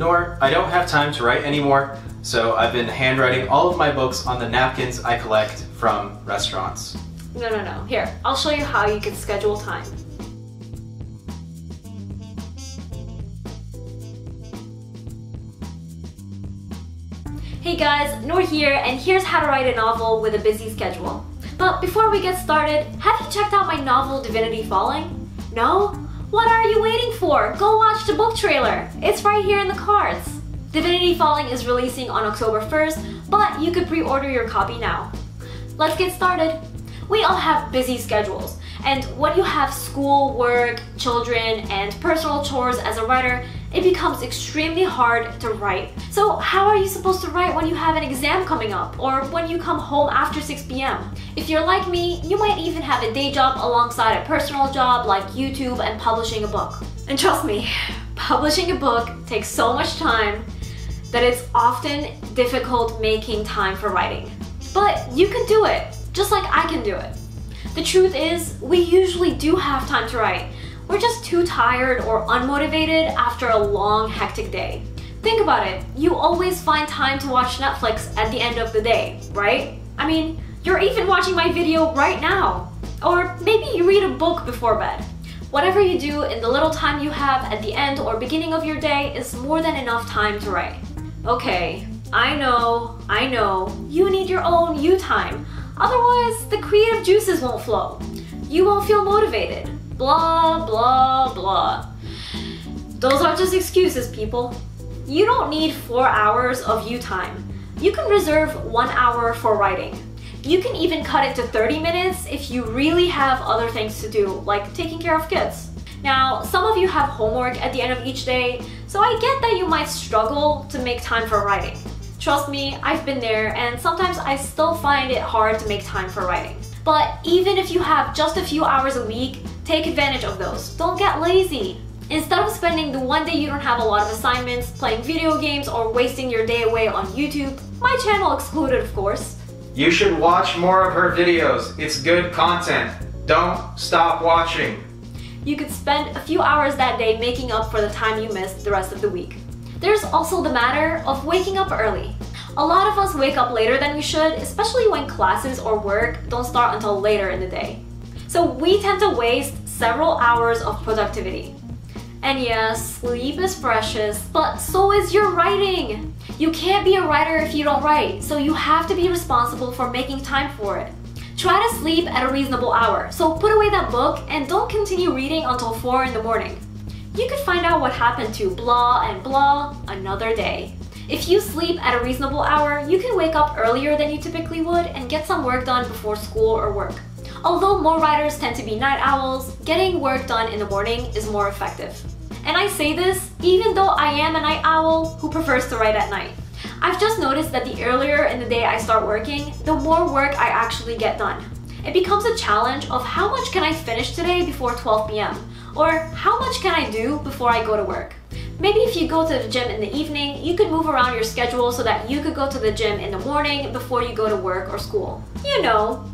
Nour, I don't have time to write anymore, so I've been handwriting all of my books on the napkins I collect from restaurants. No, no, no. Here, I'll show you how you can schedule time. Hey guys, Nour here, and here's how to write a novel with a busy schedule. But before we get started, have you checked out my novel Divinity Falling? No? What are you waiting for? Go watch the book trailer. It's right here in the cards. Divinity Falling is releasing on October 1st, but you could pre-order your copy now. Let's get started. We all have busy schedules, and when you have school, work, children, and personal chores as a writer, it becomes extremely hard to write. So how are you supposed to write when you have an exam coming up or when you come home after 6 p.m.? If you're like me, you might even have a day job alongside a personal job like YouTube and publishing a book. And trust me, publishing a book takes so much time that it's often difficult making time for writing. But you can do it, just like I can do it. The truth is, we usually do have time to write, we're just too tired or unmotivated after a long, hectic day. Think about it, you always find time to watch Netflix at the end of the day, right? I mean, you're even watching my video right now. Or maybe you read a book before bed. Whatever you do in the little time you have at the end or beginning of your day is more than enough time to write. Okay, I know, I know, you need your own you time. Otherwise, the creative juices won't flow. You won't feel motivated blah, blah, blah. Those aren't just excuses, people. You don't need four hours of you time. You can reserve one hour for writing. You can even cut it to 30 minutes if you really have other things to do, like taking care of kids. Now, some of you have homework at the end of each day, so I get that you might struggle to make time for writing. Trust me, I've been there, and sometimes I still find it hard to make time for writing. But even if you have just a few hours a week, Take advantage of those. Don't get lazy. Instead of spending the one day you don't have a lot of assignments, playing video games, or wasting your day away on YouTube, my channel excluded of course. You should watch more of her videos. It's good content. Don't stop watching. You could spend a few hours that day making up for the time you missed the rest of the week. There's also the matter of waking up early. A lot of us wake up later than we should, especially when classes or work don't start until later in the day. So we tend to waste several hours of productivity. And yes, sleep is precious, but so is your writing. You can't be a writer if you don't write, so you have to be responsible for making time for it. Try to sleep at a reasonable hour, so put away that book and don't continue reading until 4 in the morning. You could find out what happened to blah and blah another day. If you sleep at a reasonable hour, you can wake up earlier than you typically would and get some work done before school or work. Although more writers tend to be night owls, getting work done in the morning is more effective. And I say this even though I am a night owl who prefers to write at night. I've just noticed that the earlier in the day I start working, the more work I actually get done. It becomes a challenge of how much can I finish today before 12 p.m. or how much can I do before I go to work. Maybe if you go to the gym in the evening, you could move around your schedule so that you could go to the gym in the morning before you go to work or school. You know,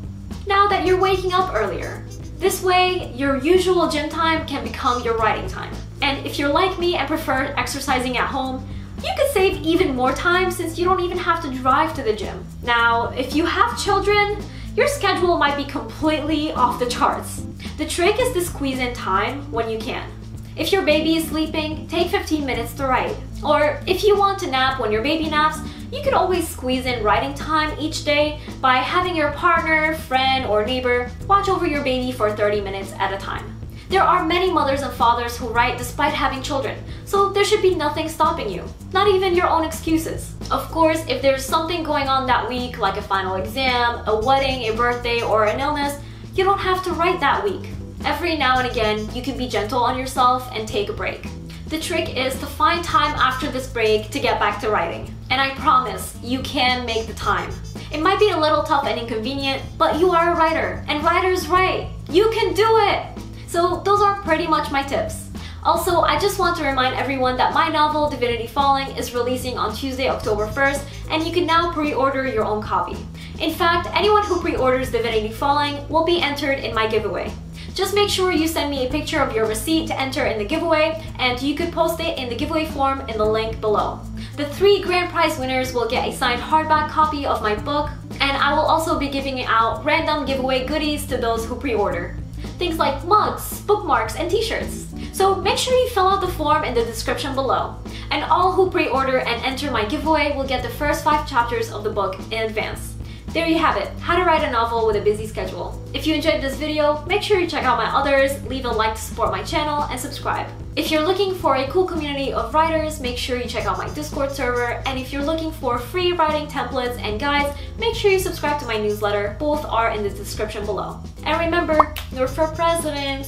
now that you're waking up earlier. This way, your usual gym time can become your writing time. And if you're like me and prefer exercising at home, you could save even more time since you don't even have to drive to the gym. Now, if you have children, your schedule might be completely off the charts. The trick is to squeeze in time when you can. If your baby is sleeping, take 15 minutes to write. Or if you want to nap when your baby naps, you can always squeeze in writing time each day by having your partner, friend, or neighbor watch over your baby for 30 minutes at a time. There are many mothers and fathers who write despite having children, so there should be nothing stopping you, not even your own excuses. Of course, if there's something going on that week, like a final exam, a wedding, a birthday, or an illness, you don't have to write that week. Every now and again, you can be gentle on yourself and take a break. The trick is to find time after this break to get back to writing. And I promise, you can make the time. It might be a little tough and inconvenient, but you are a writer, and writers write. You can do it! So those are pretty much my tips. Also, I just want to remind everyone that my novel, Divinity Falling, is releasing on Tuesday, October 1st, and you can now pre-order your own copy. In fact, anyone who pre-orders Divinity Falling will be entered in my giveaway. Just make sure you send me a picture of your receipt to enter in the giveaway, and you could post it in the giveaway form in the link below. The three grand prize winners will get a signed hardback copy of my book, and I will also be giving out random giveaway goodies to those who pre-order. Things like mugs, bookmarks, and t-shirts. So make sure you fill out the form in the description below. And all who pre-order and enter my giveaway will get the first five chapters of the book in advance. There you have it, how to write a novel with a busy schedule. If you enjoyed this video, make sure you check out my others, leave a like to support my channel, and subscribe. If you're looking for a cool community of writers, make sure you check out my Discord server, and if you're looking for free writing templates and guides, make sure you subscribe to my newsletter. Both are in the description below. And remember, you're for president!